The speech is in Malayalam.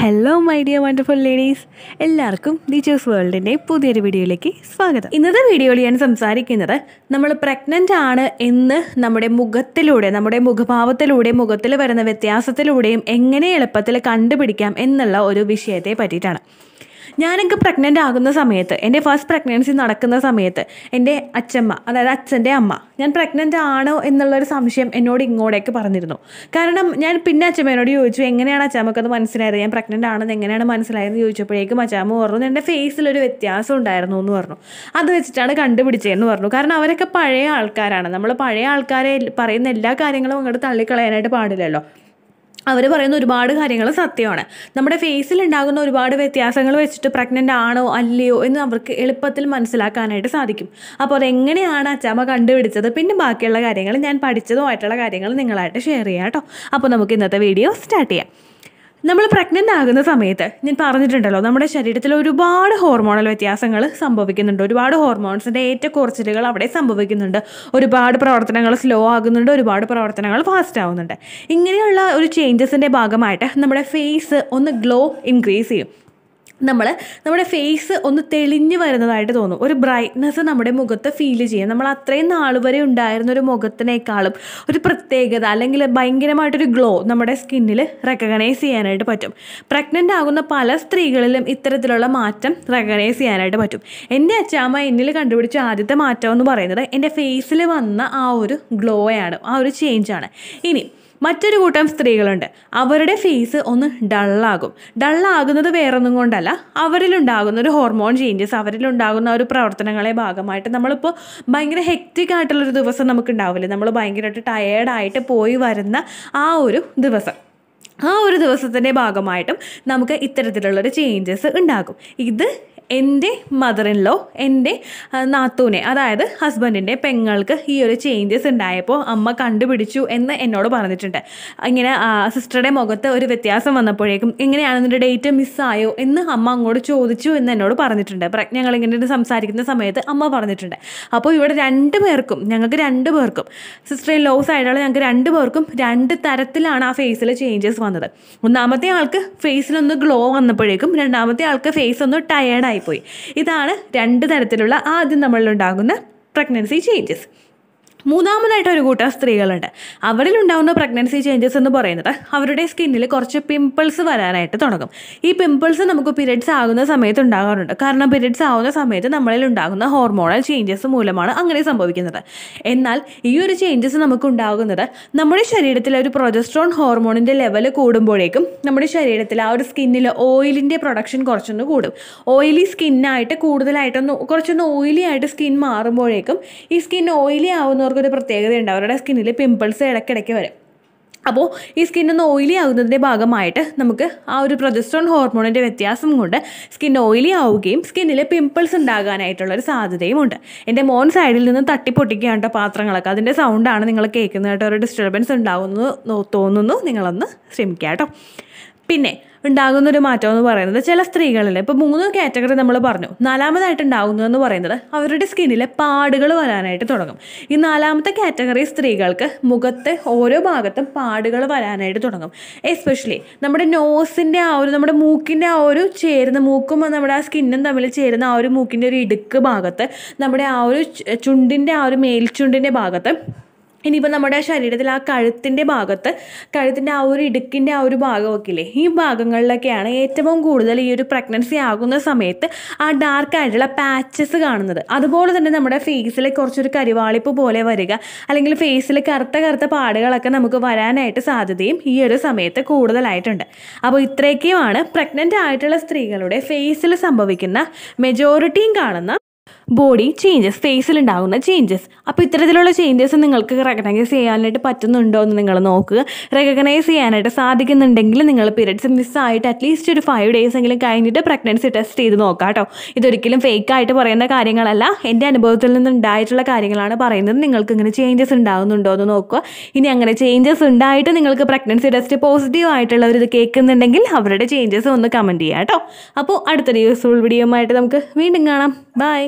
Hello my dear wonderful ladies എല്ലാവർക്കും ടീച്ചേഴ്സ് വേൾഡിന്റെ പുതിയൊരു വീഡിയോയിലേക്ക് സ്വാഗതം. ഇന്നത്തെ വീഡിയോയിൽ ഞാൻ സംസാരിക്കുന്നത് നമ്മൾ പ്രഗ്നന്റ് ആണ് എന്ന് നമ്മുടെ മുഖത്തിലൂടെ നമ്മുടെ മുഖഭാവത്തിലൂടെ മുഖത്തിൽ വരുന്ന വ്യത്യാസത്തിലൂടെയും എങ്ങനെ എളുപ്പത്തിൽ കണ്ടുപിടിക്കാം എന്നുള്ള ഒരു വിഷയത്തെ പറ്റിയിട്ടാണ്. ഞാനൊക്കെ പ്രഗ്നന്റ് ആകുന്ന സമയത്ത് എന്റെ ഫസ്റ്റ് പ്രഗ്നൻസി നടക്കുന്ന സമയത്ത് എന്റെ അച്ഛമ്മ അതായത് അച്ഛന്റെ അമ്മ ഞാൻ പ്രഗ്നന്റ് ആണോ എന്നുള്ളൊരു സംശയം എന്നോട് ഇങ്ങോട്ടേക്ക് പറഞ്ഞിരുന്നു. കാരണം ഞാൻ പിന്നെ അച്ഛമ്മേനോട് ചോദിച്ചു എങ്ങനെയാണ് അച്ഛമ്മക്കത് മനസ്സിലായത്? ഞാൻ പ്രഗ്നന്റ് ആണെന്ന് എങ്ങനെയാണ് മനസ്സിലായതെന്ന് ചോദിച്ചപ്പോഴേക്കും അച്ഛമ്മ പറഞ്ഞു എന്റെ ഫേസിലൊരു വ്യത്യാസം ഉണ്ടായിരുന്നു എന്ന് പറഞ്ഞു. അത് വെച്ചിട്ടാണ് കണ്ടുപിടിച്ചതെന്ന് പറഞ്ഞു. കാരണം അവരൊക്കെ പഴയ ആൾക്കാരാണ്. നമ്മൾ പഴയ ആൾക്കാരെ പറയുന്ന എല്ലാ കാര്യങ്ങളും അങ്ങോട്ട് തള്ളിക്കളയാനായിട്ട് പാടില്ലല്ലോ. അവർ പറയുന്ന ഒരുപാട് കാര്യങ്ങൾ സത്യമാണ്. നമ്മുടെ ഫേസിൽ ഉണ്ടാകുന്ന ഒരുപാട് വ്യത്യാസങ്ങൾ വെച്ചിട്ട് പ്രഗ്നന്റ് ആണോ അല്ലയോ എന്ന് അവർക്ക് എളുപ്പത്തിൽ മനസ്സിലാക്കാനായിട്ട് സാധിക്കും. അപ്പോൾ അതെങ്ങനെയാണ് അച്ചാമ്മ കണ്ടുപിടിച്ചത്? പിന്നെ ബാക്കിയുള്ള കാര്യങ്ങൾ ഞാൻ പഠിച്ചതുമായിട്ടുള്ള കാര്യങ്ങൾ നിങ്ങളായിട്ട് ഷെയർ ചെയ്യാം കേട്ടോ. അപ്പോൾ നമുക്ക് ഇന്നത്തെ വീഡിയോ സ്റ്റാർട്ട് ചെയ്യാം. നമ്മൾ പ്രഗ്നന്റ് ആകുന്ന സമയത്ത് ഞാൻ പറഞ്ഞിട്ടുണ്ടല്ലോ നമ്മുടെ ശരീരത്തിൽ ഒരുപാട് ഹോർമോണൽ വ്യത്യാസങ്ങൾ സംഭവിക്കുന്നുണ്ട്. ഒരുപാട് ഹോർമോൺസിന്റെ ഏറ്റക്കുറച്ചിലുകൾ അവിടെ സംഭവിക്കുന്നുണ്ട്. ഒരുപാട് പ്രവർത്തനങ്ങൾ സ്ലോ ആകുന്നുണ്ട് ഒരുപാട് പ്രവർത്തനങ്ങൾ ഫാസ്റ്റ് ആവുന്നുണ്ട്. ഇങ്ങനെയുള്ള ഒരു ചേഞ്ചസിന്റെ ഭാഗമായിട്ട് നമ്മുടെ ഫേസ് ഒന്ന് ഗ്ലോ ഇൻക്രീസ് ചെയ്യും. നമ്മൾ നമ്മുടെ ഫേസ് ഒന്ന് തെളിഞ്ഞു വരുന്നതായിട്ട് തോന്നും. ഒരു ബ്രൈറ്റ്നെസ് നമ്മുടെ മുഖത്ത് ഫീൽ ചെയ്യും. നമ്മൾ അത്രയും നാൾ വരെ ഉണ്ടായിരുന്ന ഒരു മുഖത്തിനേക്കാളും ഒരു പ്രത്യേകത അല്ലെങ്കിൽ ഭയങ്കരമായിട്ടൊരു ഗ്ലോ നമ്മുടെ സ്കിന്നിൽ റെക്കഗ്നൈസ് ചെയ്യാനായിട്ട് പറ്റും. പ്രഗ്നന്റ് ആകുന്ന പല സ്ത്രീകളിലും ഇത്തരത്തിലുള്ള മാറ്റം റെക്കഗ്നൈസ് ചെയ്യാനായിട്ട് പറ്റും. എന്റെ അച്ഛാമ്മ എന്നിൽ കണ്ടുപിടിച്ച ആദ്യത്തെ മാറ്റം എന്ന് പറയുന്നത് എന്റെ ഫേസിൽ വന്ന ആ ഒരു ഗ്ലോയാണ് ആ ഒരു ചേഞ്ചാണ് ഇനി മറ്റൊരു കൂട്ടം സ്ത്രീകളുണ്ട്. അവരുടെ ഫേസ് ഒന്ന് ഡള്ളാകും ഡള്ളാകുന്നത് വേറൊന്നും കൊണ്ടല്ല. അവരിലുണ്ടാകുന്ന ഒരു ഹോർമോൺ ചേഞ്ചസ് അവരിലുണ്ടാകുന്ന ഒരു പ്രവർത്തനങ്ങളെ ഭാഗമായിട്ട് നമ്മളിപ്പോൾ ഭയങ്കര ഹെക്റ്റിക് ആയിട്ടുള്ളൊരു ദിവസം നമുക്ക് ഉണ്ടാവില്ലേ നമ്മൾ ഭയങ്കരമായിട്ട് ടയേർഡായിട്ട് പോയി വരുന്ന ആ ഒരു ദിവസം. ആ ഒരു ദിവസത്തിന്റെ ഭാഗമായിട്ടും നമുക്ക് ഇത്തരത്തിലുള്ളൊരു ചേഞ്ചസ് ഉണ്ടാകും. ഇത് എന്റെ മദർ ഇൻ ലോ എന്റെ നാത്തൂനെ അതായത് ഹസ്ബൻഡിന്റെ പെങ്ങൾക്ക് ഈ ഒരു ചേഞ്ചസ് ഉണ്ടായപ്പോൾ അമ്മ കണ്ടുപിടിച്ചു എന്ന് എന്നോട് പറഞ്ഞിട്ടുണ്ട്. ഇങ്ങനെ സിസ്റ്ററുടെ മുഖത്ത് ഒരു വ്യത്യാസം വന്നപ്പോഴേക്കും എങ്ങനെയാണ് നിന്റെ ഡേറ്റ് മിസ്സായോ എന്ന് അമ്മ അങ്ങോട്ട് ചോദിച്ചു എന്ന് എന്നോട് പറഞ്ഞിട്ടുണ്ട്. ഞങ്ങൾ ഇങ്ങനെ സംസാരിക്കുന്ന സമയത്ത് അമ്മ പറഞ്ഞിട്ടുണ്ട്. അപ്പോൾ ഇവിടെ രണ്ട് പേർക്കും ഞങ്ങൾക്ക് രണ്ട് പേർക്കും സിസ്റ്റർ ഇൻ ലോ ആയിട്ടുള്ള ഞങ്ങൾക്ക് രണ്ട് പേർക്കും രണ്ട് തരത്തിലാണ് ആ ഫേസിൽ ചേഞ്ചസ് വന്നത്. ഒന്നാമത്തെ ആൾക്ക് ഫേസിലൊന്ന് ഗ്ലോ വന്നപ്പോഴേക്കും രണ്ടാമത്തെ ആൾക്ക് ഫേസ് ഒന്ന് ടയേർഡായി പോയി ഇതാണ് രണ്ട് തരത്തിലുള്ള ആദ്യം നമ്മളിലുണ്ടാകുന്ന പ്രഗ്നൻസി ചേഞ്ചസ് മൂന്നാമതായിട്ട് ഒരു കൂട്ടം സ്ത്രീകളുണ്ട്. അവരിൽ ഉണ്ടാകുന്ന പ്രഗ്നൻസി ചേഞ്ചസ് എന്ന് പറയുന്നത് അവരുടെ സ്കിന്നിൽ കുറച്ച് പിമ്പിൾസ് വരാനായിട്ട് തുടങ്ങും. ഈ പിമ്പിൾസ് നമുക്ക് പീരിയഡ്സ് ആകുന്ന സമയത്ത് ഉണ്ടാകാറുണ്ട്. കാരണം പീരിയഡ്സ് ആകുന്ന സമയത്ത് നമ്മളിൽ ഉണ്ടാകുന്ന ഹോർമോണൽ ചേഞ്ചസ് മൂലമാണ് അങ്ങനെ സംഭവിക്കുന്നത്. എന്നാൽ ഈ ഒരു ചേഞ്ചസ് നമുക്ക് ഉണ്ടാകുന്നത് നമ്മുടെ ശരീരത്തിലെ ഒരു പ്രൊജസ്ട്രോൺ ഹോർമോണിന്റെ ലെവൽ കൂടുമ്പോഴേക്കും നമ്മുടെ ശരീരത്തിൽ ആ ഒരു സ്കിന്നിൽ ഓയിലിന്റെ പ്രൊഡക്ഷൻ കുറച്ചൊന്ന് കൂടും. ഓയിലി സ്കിന്നായിട്ട് കൂടുതലായിട്ടൊന്ന് കുറച്ചൊന്ന് ഓയിലി ആയിട്ട് സ്കിൻ മാറുമ്പോഴേക്കും ഈ സ്കിൻ ഓയിലി ആവുന്ന ഒരു പ്രത്യേകതയുണ്ട്. അവരുടെ സ്കിന്നിൽ പിമ്പിൾസ് ഇടയ്ക്കിടയ്ക്ക് വരും. അപ്പോൾ ഈ സ്കിന്നൊന്ന് ഓയിലി ആകുന്നതിന്റെ ഭാഗമായിട്ട് നമുക്ക് ആ ഒരു പ്രൊജസ്ട്രോൺ ഹോർമോണിന്റെ വ്യത്യാസം കൊണ്ട് സ്കിൻ ഓയിലി ആവുകയും സ്കിന്നിൽ പിമ്പിൾസ് ഉണ്ടാകാനായിട്ടുള്ളൊരു സാധ്യതയും ഉണ്ട്. എന്റെ മോൻ സൈഡിൽ നിന്ന് തട്ടിപ്പൊട്ടിക്കുകയാണ് പാത്രങ്ങളൊക്കെ. അതിന്റെ സൗണ്ടാണ് നിങ്ങൾ കേൾക്കുന്നതായിട്ട് ഒരു ഡിസ്റ്റർബൻസ് ഉണ്ടാകുന്നു തോന്നുന്നു. നിങ്ങളൊന്ന് ശ്രമിക്കുക കേട്ടോ. പിന്നെ ഉണ്ടാകുന്ന ഒരു മാറ്റം എന്ന് പറയുന്നത് ചില സ്ത്രീകളിൽ ഇപ്പോൾ മൂന്ന് കാറ്റഗറി നമ്മൾ പറഞ്ഞു. നാലാമതായിട്ട് ഉണ്ടാകുന്നതെന്ന് പറയുന്നത് അവരുടെ സ്കിന്നിലെ പാടുകൾ വരാനായിട്ട് തുടങ്ങും. ഈ നാലാമത്തെ കാറ്റഗറി സ്ത്രീകൾക്ക് മുഖത്തെ ഓരോ ഭാഗത്തും പാടുകൾ വരാനായിട്ട് തുടങ്ങും. എസ്പെഷ്യലി നമ്മുടെ നോസിന്റെ ആ ഒരു നമ്മുടെ മൂക്കിന്റെ ആ ഒരു ചേരുന്ന മൂക്കും നമ്മുടെ ആ സ്കിന്നും തമ്മിൽ ചേരുന്ന ആ ഒരു മൂക്കിന്റെ ഒരു ഇടുക്ക് ഭാഗത്ത് നമ്മുടെ ആ ഒരു ചുണ്ടിന്റെ ആ ഒരു മേൽചുണ്ടിന്റെ ഭാഗത്ത് ഇനിയിപ്പോൾ നമ്മുടെ ശരീരത്തിൽ ആ കഴുത്തിന്റെ ഭാഗത്ത് കഴുത്തിന്റെ ആ ഒരു ഇടുക്കിന്റെ ആ ഒരു ഭാഗമൊക്കെ ഇല്ലേ ഈ ഭാഗങ്ങളിലൊക്കെയാണ് ഏറ്റവും കൂടുതൽ ഈ ഒരു പ്രഗ്നൻസി ആകുന്ന സമയത്ത് ആ ഡാർക്ക് ആയിട്ടുള്ള പാച്ചസ് കാണുന്നത്. അതുപോലെ തന്നെ നമ്മുടെ ഫേസിൽ കുറച്ചൊരു കരിവാളിപ്പ് പോലെ വരിക അല്ലെങ്കിൽ ഫേസിൽ കറുത്ത കറുത്ത പാടുകളൊക്കെ നമുക്ക് വരാനായിട്ട് സാധ്യതയും ഈ ഒരു സമയത്ത് കൂടുതലായിട്ടുണ്ട്. അപ്പോൾ ഇത്രയൊക്കെയുമാണ് പ്രഗ്നന്റ് ആയിട്ടുള്ള സ്ത്രീകളുടെ ഫേസിൽ സംഭവിക്കുന്ന മെജോറിറ്റിയും കാണുന്ന ബോഡി ചേഞ്ചസ് ഫേസിൽ ഉണ്ടാകുന്ന ചേഞ്ചസ് അപ്പോൾ ഇത്തരത്തിലുള്ള ചേഞ്ചസ് നിങ്ങൾക്ക് റെക്കഗ്നൈസ് ചെയ്യാനായിട്ട് പറ്റുന്നുണ്ടോ എന്ന് നിങ്ങൾ നോക്കുക റെക്കഗ്നൈസ് ചെയ്യാനായിട്ട് സാധിക്കുന്നുണ്ടെങ്കിൽ നിങ്ങൾ പീരിയഡ്സ് മിസ്സായിട്ട് അറ്റ്ലീസ്റ്റ് ഒരു ഫൈവ് ഡേയ്സ് എങ്കിലും കഴിഞ്ഞിട്ട് പ്രഗ്നൻസി ടെസ്റ്റ് ചെയ്ത് നോക്കാം കേട്ടോ ഇതൊരിക്കലും ഫേക്ക് ആയിട്ട് പറയുന്ന കാര്യങ്ങളല്ല. എന്റെ അനുഭവത്തിൽ നിന്ന് ഉണ്ടായിട്ടുള്ള കാര്യങ്ങളാണ് പറയുന്നത്. നിങ്ങൾക്ക് ഇങ്ങനെ ചേഞ്ചസ് ഉണ്ടാകുന്നുണ്ടോ എന്ന് നോക്കുക. ഇനി അങ്ങനെ ചേഞ്ചസ് ഉണ്ടായിട്ട് നിങ്ങൾക്ക് പ്രഗ്നൻസി ടെസ്റ്റ് പോസിറ്റീവ് ആയിട്ടുള്ളവർ ഇത് കേൾക്കുന്നുണ്ടെങ്കിൽ അവരുടെ ചേഞ്ചസ് ഒന്ന് കമന്റ് ചെയ്യാം കേട്ടോ അപ്പോൾ അടുത്തൊരു യൂസ്ഫുൾ വീഡിയോ ആയിട്ട് നമുക്ക് വീണ്ടും കാണാം. ബൈ